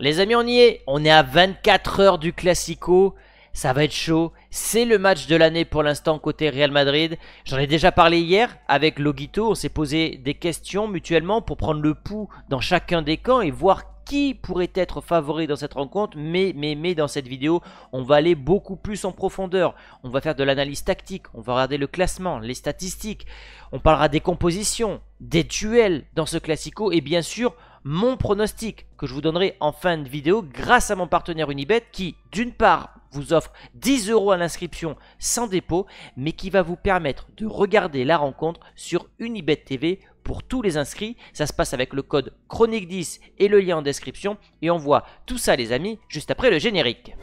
Les amis, on y est. On est à 24 heures du Classico. Ça va être chaud. C'est le match de l'année pour l'instant côté Real Madrid. J'en ai déjà parlé hier avec Logito. On s'est posé des questions mutuellement pour prendre le pouls dans chacun des camps et voir qui pourrait être favori dans cette rencontre, mais, mais, mais dans cette vidéo, on va aller beaucoup plus en profondeur. On va faire de l'analyse tactique, on va regarder le classement, les statistiques, on parlera des compositions, des duels dans ce classico, et bien sûr, mon pronostic que je vous donnerai en fin de vidéo grâce à mon partenaire Unibet qui, d'une part, vous offre 10 euros à l'inscription sans dépôt, mais qui va vous permettre de regarder la rencontre sur Unibet TV pour tous les inscrits. Ça se passe avec le code Chronique 10 et le lien en description. Et on voit tout ça, les amis, juste après le générique.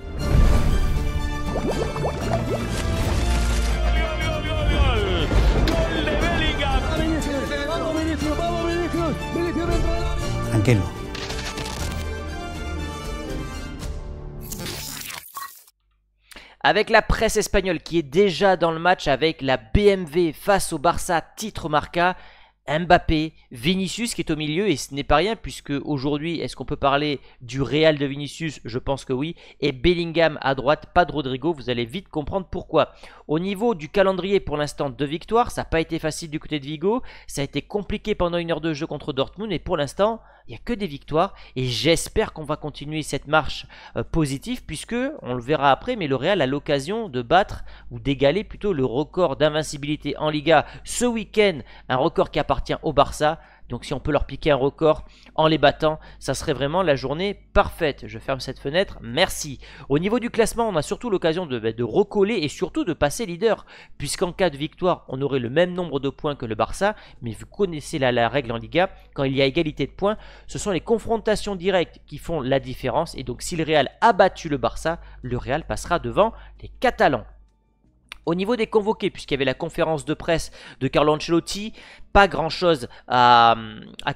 Avec la presse espagnole qui est déjà dans le match avec la BMW face au Barça titre marca, Mbappé, Vinicius qui est au milieu et ce n'est pas rien puisque aujourd'hui est-ce qu'on peut parler du Real de Vinicius? Je pense que oui. Et Bellingham à droite, pas de Rodrigo, vous allez vite comprendre pourquoi. Au niveau du calendrier pour l'instant deux victoires, ça n'a pas été facile du côté de Vigo, ça a été compliqué pendant une heure de jeu contre Dortmund et pour l'instant il n'y a que des victoires et j'espère qu'on va continuer cette marche euh, positive puisque, on le verra après, mais le Real a l'occasion de battre ou d'égaler plutôt le record d'invincibilité en Liga ce week-end, un record qui appartient au Barça. Donc si on peut leur piquer un record en les battant, ça serait vraiment la journée parfaite. Je ferme cette fenêtre, merci. Au niveau du classement, on a surtout l'occasion de, de, recoller et surtout de passer leader. Puisqu'en cas de victoire, on aurait le même nombre de points que le Barça. Mais vous connaissez la, la règle en Liga, quand il y a égalité de points, ce sont les confrontations directes qui font la différence. Et donc si le Real a battu le Barça, le Real passera devant les Catalans. Au niveau des convoqués, puisqu'il y avait la conférence de presse de Carlo Ancelotti, pas grand chose à,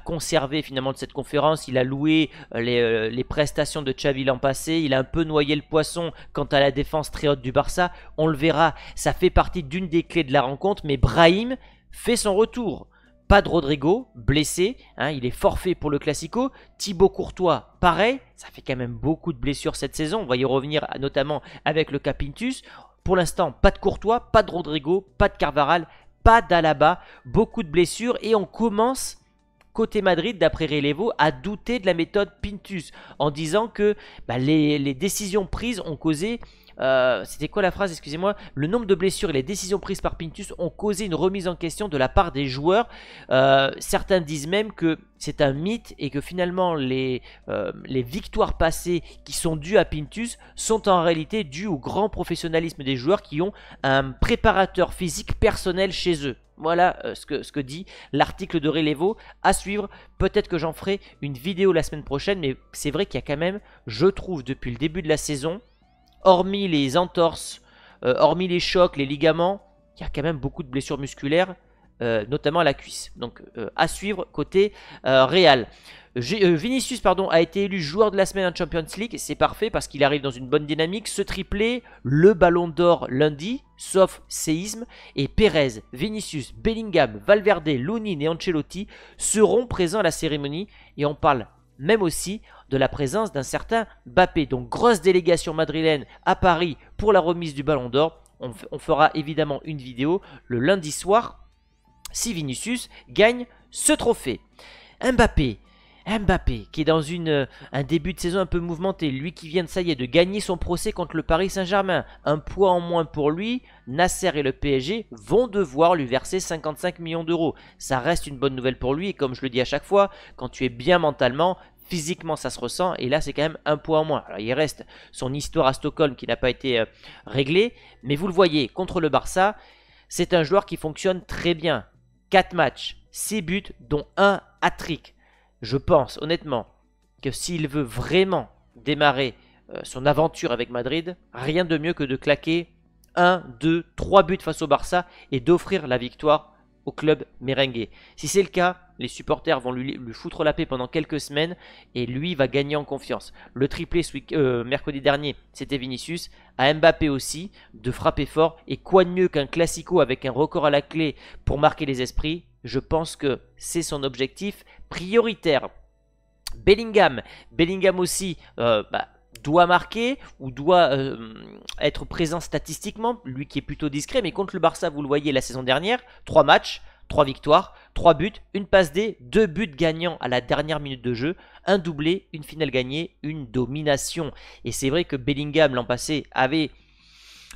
conserver finalement de cette conférence. Il a loué euh, euh, les, prestations de Xavi l'an passé. Il a un peu noyé le poisson quant à la défense très haute du Barça. On le verra, ça fait partie d'une des clés de la rencontre. Mais Brahim fait son retour. Pas de Rodrigo, blessé, hein, il est forfait pour le Classico. Thibaut Courtois, pareil, ça fait quand même beaucoup de blessures cette saison. On va y revenir notamment avec le Capintus. Pour l'instant, pas de Courtois, pas de Rodrigo, pas de Carvaral, pas d'Alaba, beaucoup de blessures et on commence côté Madrid, d'après Relevo, à douter de la méthode Pintus en disant que bah, les, décisions prises ont causé euh, c'était quoi la phrase Excusez-moi? Le nombre de blessures et les décisions prises par Pintus ont causé une remise en question de la part des joueurs. Euh, certains disent même que c'est un mythe et que finalement les, euh, les victoires passées qui sont dues à Pintus sont en réalité dues au grand professionnalisme des joueurs qui ont un préparateur physique personnel chez eux. Voilà ce, que, ce que dit l'article de Relevo. À suivre, peut-être que j'en ferai une vidéo la semaine prochaine, mais c'est vrai qu'il y a quand même, je trouve, depuis le début de la saison, hormis les entorses, euh, hormis les chocs, les ligaments, il y a quand même beaucoup de blessures musculaires, euh, notamment à la cuisse. Donc euh, à suivre côté Real. Vinicius pardon, a été élu joueur de la semaine en Champions League, c'est parfait parce qu'il arrive dans une bonne dynamique. Ce triplé, le ballon d'or lundi, sauf séisme, et Perez, Vinicius, Bellingham, Valverde, Lunin et Ancelotti seront présents à la cérémonie et on parle même aussi de la présence d'un certain Bappé. Donc grosse délégation madrilène à Paris pour la remise du Ballon d'Or. On, fera évidemment une vidéo le lundi soir si Vinicius gagne ce trophée. Mbappé, Mbappé, qui est dans euh, un début de saison un peu mouvementé, lui qui vient de ça y est de gagner son procès contre le Paris Saint-Germain, un poids en moins pour lui, Nasser et le PSG vont devoir lui verser 55 millions d'euros. Ça reste une bonne nouvelle pour lui et comme je le dis à chaque fois, quand tu es bien mentalement, physiquement ça se ressent et là c'est quand même un poids en moins. Alors il reste son histoire à Stockholm qui n'a pas été euh, réglée, mais vous le voyez, contre le Barça, c'est un joueur qui fonctionne très bien. 4 matchs, 6 buts, dont un hat-trick. Je pense honnêtement que s'il veut vraiment démarrer euh, son aventure avec Madrid, rien de mieux que de claquer 1, 2, 3 buts face au Barça et d'offrir la victoire au club merengue. Si c'est le cas, les supporters vont lui, foutre la paix pendant quelques semaines et lui va gagner en confiance. Le triplé euh, mercredi dernier, c'était Vinicius. À Mbappé aussi, de frapper fort. Et quoi de mieux qu'un classico avec un record à la clé pour marquer les esprits? Je pense que c'est son objectif prioritaire. Bellingham, Bellingham aussi, euh, bah, doit marquer ou doit euh, être présent statistiquement, lui qui est plutôt discret, mais contre le Barça, vous le voyez la saison dernière, 3 matchs, 3 victoires, 3 buts, une passe D, 2 buts gagnants à la dernière minute de jeu, un doublé, une finale gagnée, une domination. Et c'est vrai que Bellingham l'an passé avait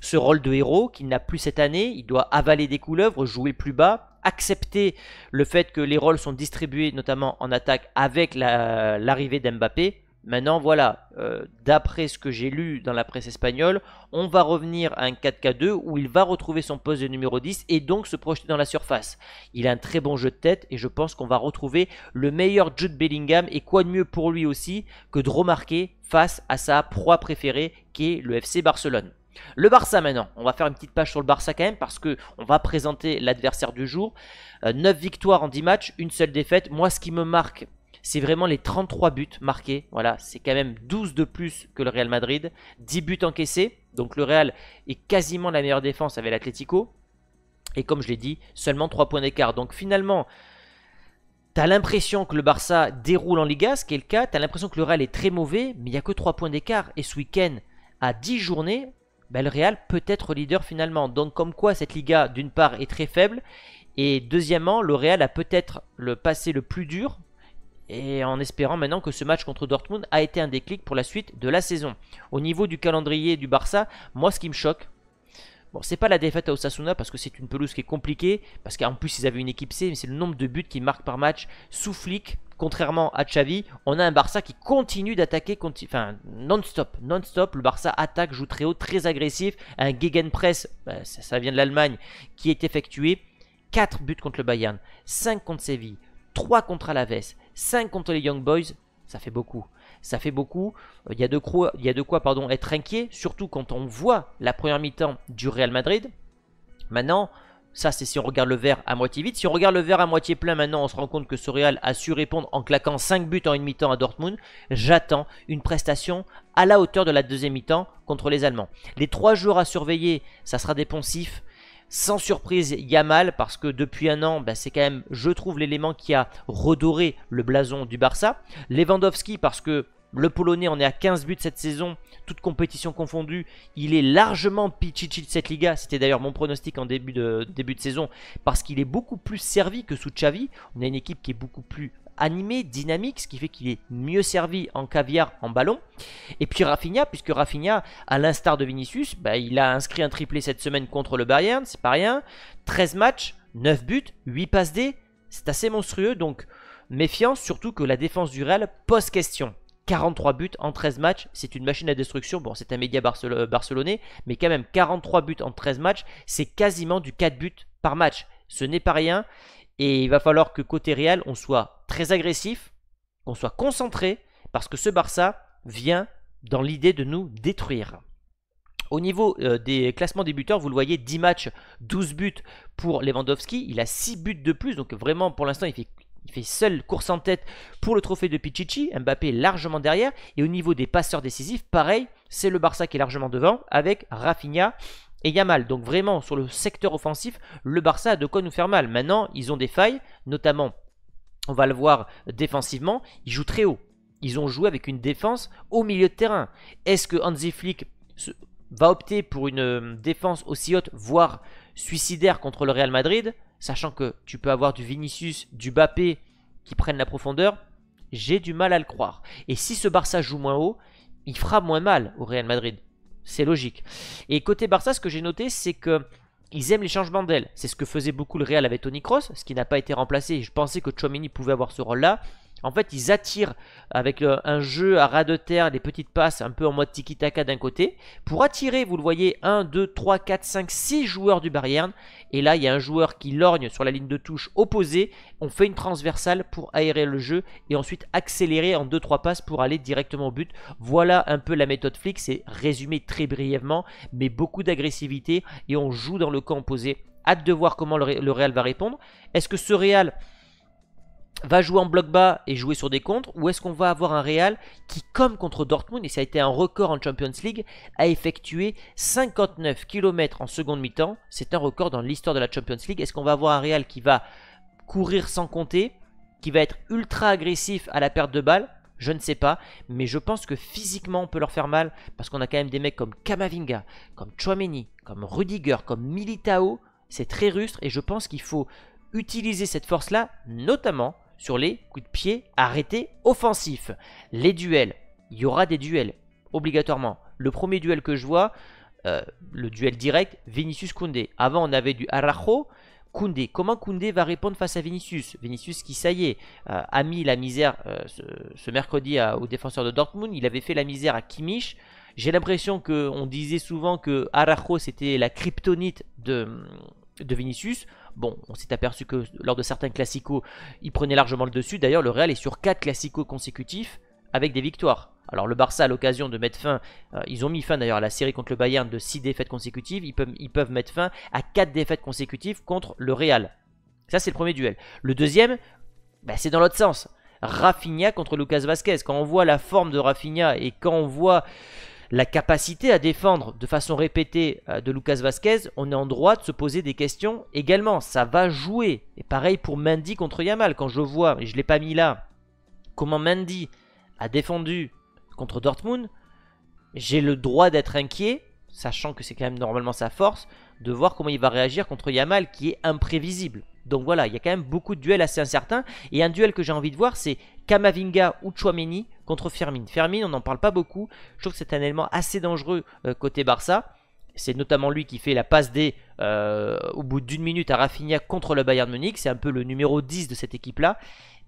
ce rôle de héros qu'il n'a plus cette année, il doit avaler des couleuvres, jouer plus bas, accepter le fait que les rôles sont distribués notamment en attaque avec l'arrivée d'Mbappé Maintenant, voilà, euh, d'après ce que j'ai lu dans la presse espagnole, on va revenir à un 4K2 où il va retrouver son poste de numéro 10 et donc se projeter dans la surface. Il a un très bon jeu de tête et je pense qu'on va retrouver le meilleur Jude Bellingham et quoi de mieux pour lui aussi que de remarquer face à sa proie préférée qui est le FC Barcelone. Le Barça maintenant, on va faire une petite page sur le Barça quand même parce que on va présenter l'adversaire du jour. 9 euh, victoires en 10 matchs, une seule défaite. Moi ce qui me marque c'est vraiment les 33 buts marqués. Voilà, c'est quand même 12 de plus que le Real Madrid. 10 buts encaissés. Donc le Real est quasiment la meilleure défense avec l'Atlético. Et comme je l'ai dit, seulement 3 points d'écart. Donc finalement, tu as l'impression que le Barça déroule en Liga, ce qui est le cas. Tu as l'impression que le Real est très mauvais, mais il n'y a que 3 points d'écart. Et ce week-end, à 10 journées, ben, le Real peut être leader finalement. Donc comme quoi cette Liga, d'une part, est très faible. Et deuxièmement, le Real a peut-être le passé le plus dur et en espérant maintenant que ce match contre Dortmund a été un déclic pour la suite de la saison. Au niveau du calendrier du Barça, moi ce qui me choque, bon c'est pas la défaite à Osasuna parce que c'est une pelouse qui est compliquée, parce qu'en plus ils avaient une équipe C, mais c'est le nombre de buts qu'ils marquent par match sous flic. Contrairement à Xavi, on a un Barça qui continue d'attaquer enfin, non-stop. Non-stop, le Barça attaque, joue très haut, très agressif. Un gegenpress, bah, ça, ça vient de l'Allemagne, qui est effectué. 4 buts contre le Bayern, 5 contre Séville, 3 contre Alaves, 5 contre les Young Boys, ça fait beaucoup. Ça fait beaucoup. Euh, il y a de quoi, être inquiet, surtout quand on voit la première mi-temps du Real Madrid. Maintenant, ça c'est si on regarde le verre à moitié vide. Si on regarde le verre à moitié plein, maintenant on se rend compte que ce Real a su répondre en claquant 5 buts en une mi-temps à Dortmund. J'attends une prestation à la hauteur de la deuxième mi-temps contre les Allemands. Les trois jours à surveiller, ça sera des poncifs. Sans surprise, Yamal, parce que depuis un an, bah, c'est quand même, je trouve, l'élément qui a redoré le blason du Barça. Lewandowski, parce que le Polonais en est à 15 buts cette saison, toute compétition confondue. Il est largement Pichichi de cette Liga. C'était d'ailleurs mon pronostic en début de, début saison, parce qu'il est beaucoup plus servi que sous Xavi. On a une équipe qui est beaucoup plus animé, dynamique, ce qui fait qu'il est mieux servi en caviar, en ballon. Et puis Rafinha, puisque Rafinha, à l'instar de Vinicius, bah, il a inscrit un triplé cette semaine contre le Bayern, c'est pas rien. 13 matchs, 9 buts, 8 passes D, c'est assez monstrueux, donc méfiance, surtout que la défense du Real pose question. 43 buts en 13 matchs, c'est une machine à destruction. Bon, c'est un média barcelonais, mais quand même 43 buts en 13 matchs, c'est quasiment du 4 buts par match. Ce n'est pas rien. Et il va falloir que côté Real, on soit très agressif, qu'on soit concentré, parce que ce Barça vient dans l'idée de nous détruire. Au niveau euh, des classements des buteurs, vous le voyez, 10 matchs, 12 buts pour Lewandowski. Il a 6 buts de plus, donc vraiment pour l'instant il fait, il fait seul course en tête pour le trophée de Pichichi. Mbappé largement derrière. Et au niveau des passeurs décisifs, pareil, c'est le Barça qui est largement devant avec Rafinha et Yamal. Donc vraiment, sur le secteur offensif, le Barça a de quoi nous faire mal. Maintenant, ils ont des failles, notamment, on va le voir défensivement, ils jouent très haut. Ils ont joué avec une défense au milieu de terrain. Est-ce que Hansi Flick va opter pour une euh, défense aussi haute, voire suicidaire contre le Real Madrid, sachant que tu peux avoir du Vinicius, du Bappé qui prennent la profondeur J'ai du mal à le croire. Et si ce Barça joue moins haut, il fera moins mal au Real Madrid. C'est logique. Et côté Barça, ce que j'ai noté, c'est que ils aiment les changements d'aile. C'est ce que faisait beaucoup le Real avec Tony Cross, ce qui n'a pas été remplacé. Je pensais que Chomini pouvait avoir ce rôle-là. En fait, ils attirent avec euh, un jeu à ras de terre, des petites passes un peu en mode tiki-taka d'un côté, pour attirer, vous le voyez, 1, 2, 3, 4, 5, 6 joueurs du Bayern. Et là, il y a un joueur qui lorgne sur la ligne de touche opposée. On fait une transversale pour aérer le jeu et ensuite accélérer en 2-3 passes pour aller directement au but. Voilà un peu la méthode Flick, c'est résumé très brièvement, mais beaucoup d'agressivité et on joue dans le camp opposé. Hâte de voir comment le Real va répondre. Est-ce que ce Real va jouer en bloc bas et jouer sur des contres ou est-ce qu'on va avoir un Real qui, comme contre Dortmund, et ça a été un record en Champions League, a effectué 59 km en seconde mi-temps? C'est un record dans l'histoire de la Champions League. Est-ce qu'on va avoir un Real qui va courir sans compter, qui va être ultra agressif à la perte de balle? Je ne sais pas, mais je pense que physiquement on peut leur faire mal parce qu'on a quand même des mecs comme Kamavinga, comme Chouameni, comme Rudiger, comme Militao. C'est très rustre et je pense qu'il faut utiliser cette force-là, notamment sur les coups de pied arrêtés offensifs. Les duels, il y aura des duels, obligatoirement. Le premier duel que je vois, euh, le duel direct, Vinicius Koundé. Avant, on avait du Arajo, Koundé. Comment Koundé va répondre face à Vinicius? Vinicius qui, ça y est, euh, a mis la misère euh, ce, mercredi aux défenseurs de Dortmund. Il avait fait la misère à Kimmich. J'ai l'impression qu'on disait souvent que Arajo c'était la kryptonite de, de Vinicius. Bon, on s'est aperçu que lors de certains classicos, il prenait largement le dessus. D'ailleurs, le Real est sur 4 classicos consécutifs avec des victoires. Alors le Barça à l'occasion de mettre fin, euh, ils ont mis fin d'ailleurs à la série contre le Bayern de 6 défaites consécutives, ils peuvent, ils peuvent mettre fin à 4 défaites consécutives contre le Real. Ça c'est le premier duel. Le deuxième, bah, c'est dans l'autre sens. Rafinha contre Lucas Vasquez. Quand on voit la forme de Rafinha et quand on voit la capacité à défendre de façon répétée euh, de Lucas Vasquez, on est en droit de se poser des questions également. Ça va jouer. Et pareil pour Mendy contre Yamal. Quand je vois, et je ne l'ai pas mis là, comment Mendy a défendu contre Dortmund, j'ai le droit d'être inquiet, sachant que c'est quand même normalement sa force, de voir comment il va réagir contre Yamal qui est imprévisible. Donc voilà, il y a quand même beaucoup de duels assez incertains. Et un duel que j'ai envie de voir, c'est Kamavinga ou Chouameni contre Fermin. Fermin, on n'en parle pas beaucoup. Je trouve que c'est un élément assez dangereux euh, côté Barça. C'est notamment lui qui fait la passe D euh, au bout d'une minute à Rafinha contre le Bayern Munich. C'est un peu le numéro 10 de cette équipe-là.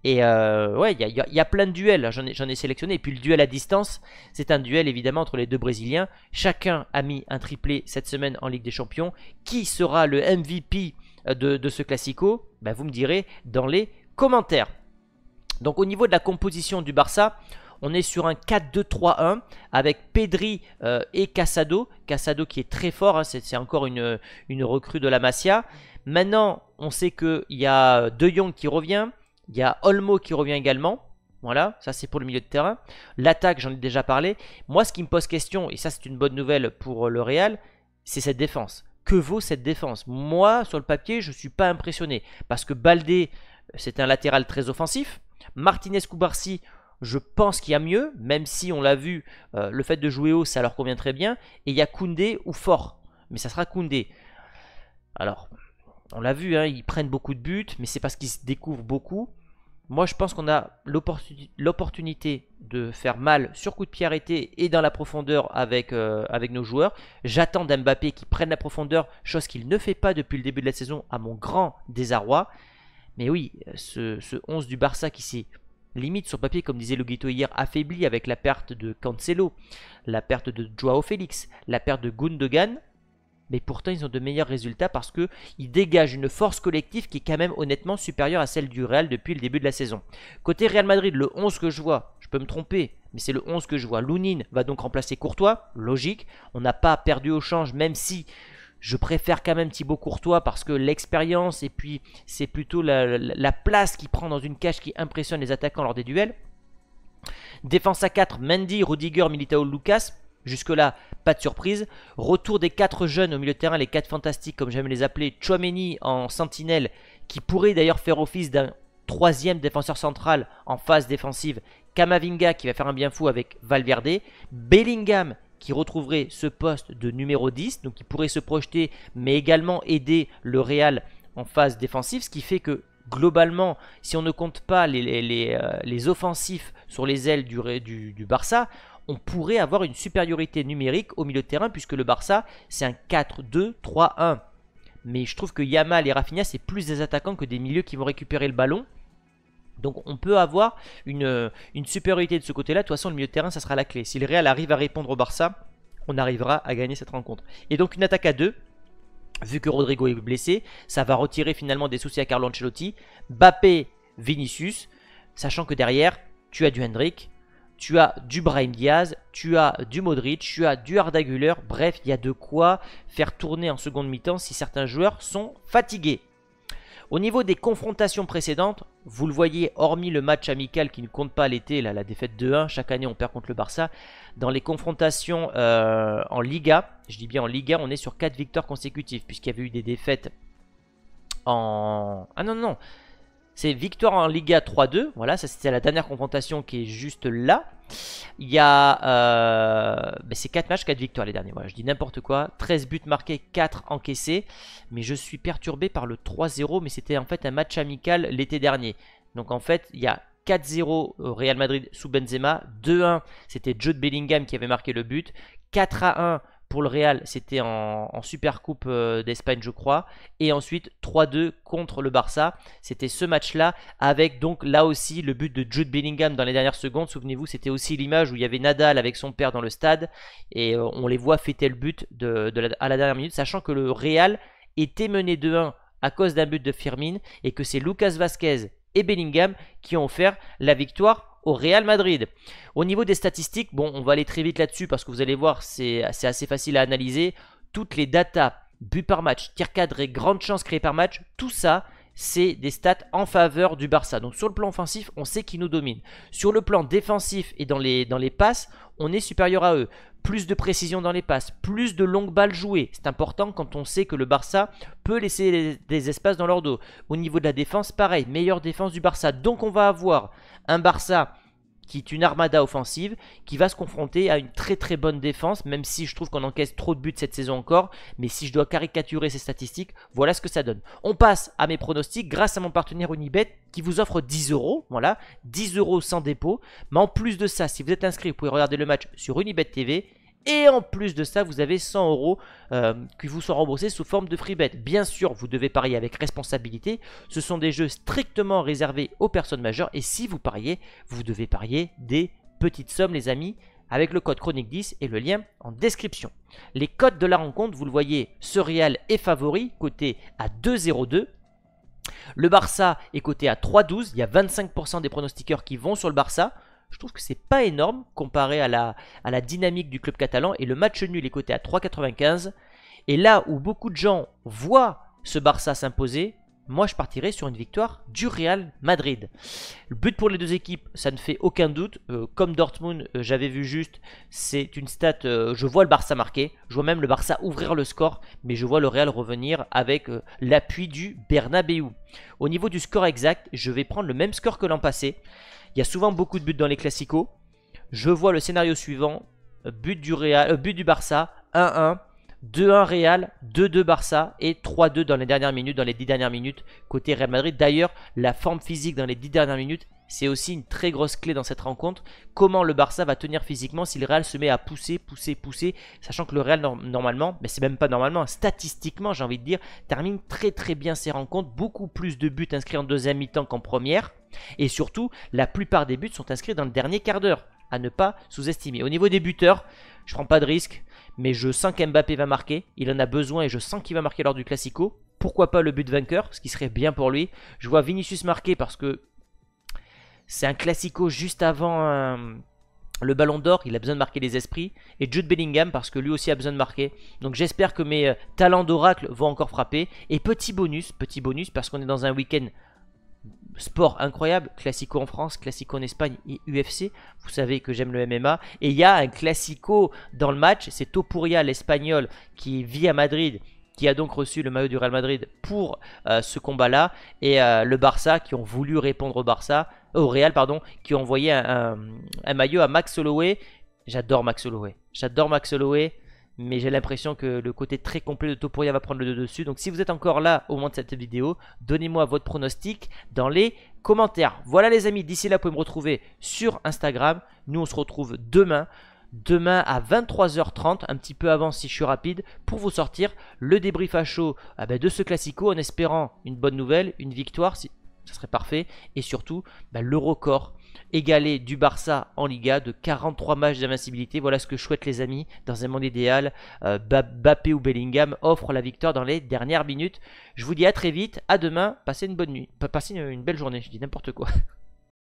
Et euh, ouais, il y, a, plein de duels, j'en ai, sélectionné. Et puis le duel à distance, c'est un duel évidemment entre les deux Brésiliens. Chacun a mis un triplé cette semaine en Ligue des Champions. Qui sera le MVP de, ce classico? Ben, Vous me direz dans les commentaires. Donc au niveau de la composition du Barça, on est sur un 4-2-3-1 avec Pedri euh, et Casado. Casado qui est très fort, hein, c'est encore une, recrue de la Masia. Maintenant, on sait qu'il y a De Jong qui revient. Il y a Olmo qui revient également. Voilà, ça c'est pour le milieu de terrain. L'attaque, j'en ai déjà parlé. Moi, ce qui me pose question, et ça c'est une bonne nouvelle pour le Real, c'est cette défense. Que vaut cette défense? Moi, sur le papier, je ne suis pas impressionné. Parce que Baldé, c'est un latéral très offensif. Martinez Koubarsi, je pense qu'il y a mieux, même si on l'a vu, euh, le fait de jouer haut, ça leur convient très bien. Et il y a Koundé ou Fort. Mais ça sera Koundé. Alors, on l'a vu, hein, ils prennent beaucoup de buts, mais c'est parce qu'ils se découvrent beaucoup. Moi, je pense qu'on a l'opportunité de faire mal sur coup de pied arrêté et dans la profondeur avec, euh, nos joueurs. J'attends d'Mbappé qui prenne la profondeur, chose qu'il ne fait pas depuis le début de la saison, à mon grand désarroi. Mais oui, ce, 11 du Barça qui s'est limite sur papier, comme disait le Guito hier, affaibli avec la perte de Cancelo, la perte de Joao Félix, la perte de Gundogan, mais pourtant ils ont de meilleurs résultats parce qu'ils dégagent une force collective qui est quand même honnêtement supérieure à celle du Real depuis le début de la saison. Côté Real Madrid, le 11 que je vois, je peux me tromper, mais c'est le 11 que je vois. Lounine va donc remplacer Courtois, logique. On n'a pas perdu au change, même si je préfère quand même Thibaut Courtois parce que l'expérience et puis c'est plutôt la, la place qu'il prend dans une cage qui impressionne les attaquants lors des duels. Défense à 4, Mendy, Rudiger, Militao, Lucas. Jusque-là, pas de surprise. Retour des quatre jeunes au milieu de terrain, les quatre fantastiques, comme j'aime les appeler. Chouameni en sentinelle, qui pourrait d'ailleurs faire office d'un troisième défenseur central en phase défensive. Kamavinga qui va faire un bien fou avec Valverde. Bellingham qui retrouverait ce poste de numéro 10, donc qui pourrait se projeter, mais également aider le Real en phase défensive, ce qui fait que globalement, si on ne compte pas les, les, euh, offensifs sur les ailes du, du, Barça, on pourrait avoir une supériorité numérique au milieu de terrain puisque le Barça c'est un 4-2-3-1. Mais je trouve que Yamal et Rafinha c'est plus des attaquants que des milieux qui vont récupérer le ballon. Donc on peut avoir une, une supériorité de ce côté-là. De toute façon le milieu de terrain ça sera la clé. Si le Real arrive à répondre au Barça, on arrivera à gagner cette rencontre. Et donc une attaque à deux. Vu que Rodrigo est blessé, ça va retirer finalement des soucis à Carlo Ancelotti. Bappé, Vinicius, sachant que derrière, tu as du Hendrick, tu as du Brahim Diaz, tu as du Modric, tu as du Arda Güler. Bref, il y a de quoi faire tourner en seconde mi-temps si certains joueurs sont fatigués. Au niveau des confrontations précédentes, vous le voyez, hormis le match amical qui ne compte pas l'été, la défaite 2-1, chaque année on perd contre le Barça, dans les confrontations euh, en Liga, je dis bien en Liga, on est sur 4 victoires consécutives, puisqu'il y avait eu des défaites en... Ah non, non, c'est victoire en Liga 3-2. Voilà, ça c'était la dernière confrontation qui est juste là. Il y a... Euh, ben, c'est 4 matchs, 4 victoires les derniers. Je dis n'importe quoi. 13 buts marqués, 4 encaissés. Mais je suis perturbé par le 3-0. Mais c'était en fait un match amical l'été dernier. Donc en fait, il y a 4-0 au Real Madrid sous Benzema. 2-1, c'était Jude Bellingham qui avait marqué le but. 4-1 pour le Real, c'était en, Super Coupe euh, d'Espagne, je crois. Et ensuite, 3-2 contre le Barça. C'était ce match-là, avec donc là aussi le but de Jude Bellingham dans les dernières secondes. Souvenez-vous, c'était aussi l'image où il y avait Nadal avec son père dans le stade. Et euh, on les voit fêter le but à la dernière minute, sachant que le Real était mené 2-1 à cause d'un but de Firmin et que c'est Lucas Vasquez et Bellingham qui ont offert la victoire au Real Madrid. Au niveau des statistiques, bon, on va aller très vite là-dessus parce que vous allez voir, c'est assez facile à analyser. Toutes les datas, but par match, tir cadré, grandes chances créées par match, tout ça, c'est des stats en faveur du Barça. Donc sur le plan offensif, on sait qui nous domine. Sur le plan défensif et dans les, dans les passes, on est supérieur à eux. Plus de précision dans les passes, plus de longues balles jouées. C'est important quand on sait que le Barça peut laisser des espaces dans leur dos. Au niveau de la défense, pareil, meilleure défense du Barça. Donc on va avoir un Barça qui est une armada offensive, qui va se confronter à une très très bonne défense, même si je trouve qu'on encaisse trop de buts cette saison encore, mais si je dois caricaturer ces statistiques, voilà ce que ça donne. On passe à mes pronostics grâce à mon partenaire Unibet qui vous offre 10 euros, voilà, 10 euros sans dépôt, mais en plus de ça, si vous êtes inscrit, vous pouvez regarder le match sur Unibet TV, et en plus de ça, vous avez 100 euros euh, qui vous sont remboursés sous forme de free bet. Bien sûr, vous devez parier avec responsabilité. Ce sont des jeux strictement réservés aux personnes majeures. Et si vous pariez, vous devez parier des petites sommes, les amis avec le code chronique 10 et le lien en description. Les codes de la rencontre, vous le voyez, ce Real est favori, coté à 2,02. Le Barça est coté à 3,12. Il y a 25% des pronostiqueurs qui vont sur le Barça je trouve que c'est pas énorme comparé à la, dynamique du club catalan. Et le match nul est coté à 3,95. Et là où beaucoup de gens voient ce Barça s'imposer, moi je partirais sur une victoire du Real Madrid. Le but pour les deux équipes, ça ne fait aucun doute. Euh, comme Dortmund, euh, j'avais vu juste, c'est une stat, euh, je vois le Barça marquer, je vois même le Barça ouvrir le score, mais je vois le Real revenir avec l'appui du Bernabeu. Au niveau du score exact, je vais prendre le même score que l'an passé. Il y a souvent beaucoup de buts dans les classicos. Je vois le scénario suivant. But du, Real, but du Barça, 1-1. 2-1 Real, 2-2 Barça et 3-2 dans les dernières minutes, dans les 10 dernières minutes côté Real Madrid. D'ailleurs, la forme physique dans les 10 dernières minutes, c'est aussi une très grosse clé dans cette rencontre. Comment le Barça va tenir physiquement si le Real se met à pousser, pousser, pousser, sachant que le Real normalement, mais c'est même pas normalement, statistiquement j'ai envie de dire, termine très très bien ses rencontres, beaucoup plus de buts inscrits en deuxième mi-temps qu'en première. Et surtout, la plupart des buts sont inscrits dans le dernier quart d'heure, à ne pas sous-estimer. Au niveau des buteurs, je prends pas de risque, mais je sens qu'Mbappé va marquer. Il en a besoin et je sens qu'il va marquer lors du Classico. Pourquoi pas le but vainqueur, ce qui serait bien pour lui. Je vois Vinicius marquer parce que c'est un Classico juste avant euh, le Ballon d'Or. Il a besoin de marquer les esprits. Et Jude Bellingham parce que lui aussi a besoin de marquer. Donc j'espère que mes euh, talents d'oracle vont encore frapper. Et petit bonus, petit bonus parce qu'on est dans un week-end sport incroyable, classico en France, classico en Espagne et UFC. Vous savez que j'aime le MMA. Et il y a un classico dans le match, c'est Topuria, l'espagnol, qui vit à Madrid, qui a donc reçu le maillot du Real Madrid pour euh, ce combat-là, et euh, le Barça qui ont voulu répondre au Barça, au Real pardon, qui ont envoyé un, un maillot à Max Holloway. J'adore Max Holloway. J'adore Max Holloway mais j'ai l'impression que le côté très complet de Topuria va prendre le dessus. Donc si vous êtes encore là au moment de cette vidéo, donnez-moi votre pronostic dans les commentaires. Voilà les amis, d'ici là vous pouvez me retrouver sur Instagram. Nous on se retrouve demain. Demain à 23h30, un petit peu avant si je suis rapide, pour vous sortir le débrief à chaud ah ben, de ce classico en espérant une bonne nouvelle, une victoire, si, ça serait parfait, et surtout ben, le record égalé du Barça en Liga de 43 matchs d'invincibilité. Voilà ce que souhaite les amis. Dans un monde idéal, euh, Bappé ou Bellingham offrent la victoire dans les dernières minutes. Je vous dis à très vite, à demain, passez une bonne nuit, passez une belle journée, je dis n'importe quoi.